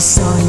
saw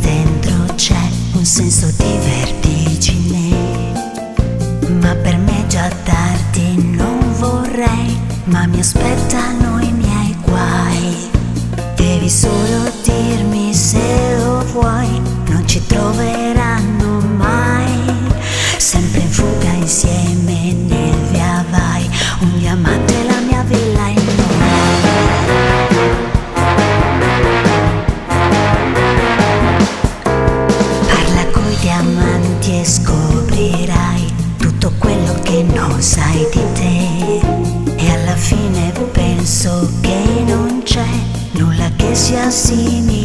dentro c'è un senso di vertigine. Ma per me è già tardi, non vorrei, ma mi aspettano i miei guai. Devi solo dirmi se lo vuoi, non ci troverai. che scoprirai tutto quello che non sai di te. E alla fine penso che non c'è nulla che sia simile.